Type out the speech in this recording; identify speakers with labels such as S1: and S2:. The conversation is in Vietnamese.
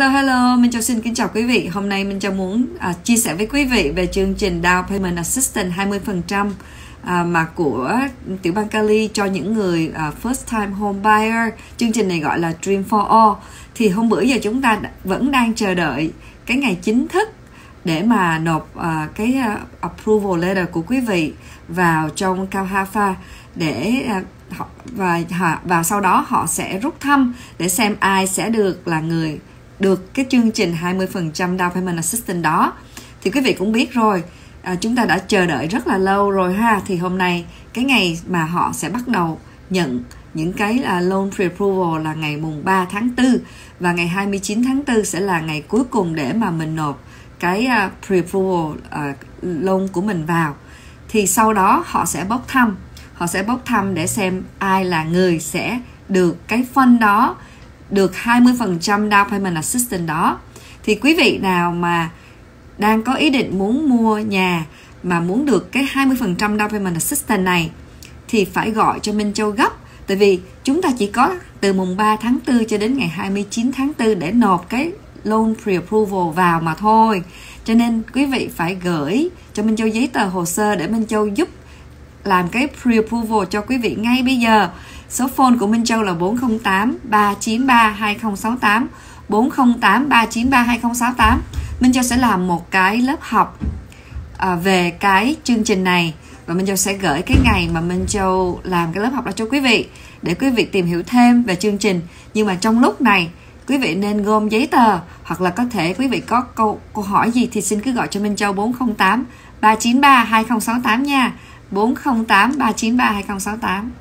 S1: Hello hello, Minh Châu xin kính chào quý vị. Hôm nay Minh Châu muốn à, chia sẻ với quý vị về chương trình Down Payment Assistance 20% à, mà của Tiểu bang Cali cho những người à, first time home buyer. Chương trình này gọi là Dream for All. Thì hôm bữa giờ chúng ta vẫn đang chờ đợi cái ngày chính thức để mà nộp à, cái à, approval letter của quý vị vào trong Cao Hafa để à, họ và và sau đó họ sẽ rút thăm để xem ai sẽ được là người được cái chương trình 20% down payment assistance đó. Thì quý vị cũng biết rồi à, chúng ta đã chờ đợi rất là lâu rồi ha. Thì hôm nay cái ngày mà họ sẽ bắt đầu nhận những cái là loan pre-approval là ngày mùng 3 tháng 4 và ngày 29 tháng 4 sẽ là ngày cuối cùng để mà mình nộp cái uh, pre-approval uh, loan của mình vào. Thì sau đó họ sẽ bốc thăm họ sẽ bốc thăm để xem ai là người sẽ được cái phân đó được 20% down payment assistance đó. Thì quý vị nào mà đang có ý định muốn mua nhà mà muốn được cái 20% down payment assistance này, thì phải gọi cho Minh Châu gấp. Tại vì chúng ta chỉ có từ mùng 3 tháng 4 cho đến ngày 29 tháng 4 để nộp cái loan pre-approval vào mà thôi. Cho nên quý vị phải gửi cho Minh Châu giấy tờ hồ sơ để Minh Châu giúp làm cái pre-approval cho quý vị ngay bây giờ. Số phone của Minh Châu là 408 393 2068 408 393 2068. Minh Châu sẽ làm một cái lớp học à, về cái chương trình này và Minh Châu sẽ gửi cái ngày mà Minh Châu làm cái lớp học đó cho quý vị để quý vị tìm hiểu thêm về chương trình. Nhưng mà trong lúc này quý vị nên gom giấy tờ hoặc là có thể quý vị có câu câu hỏi gì thì xin cứ gọi cho Minh Châu 408 393 2068 nha. 408 393 2068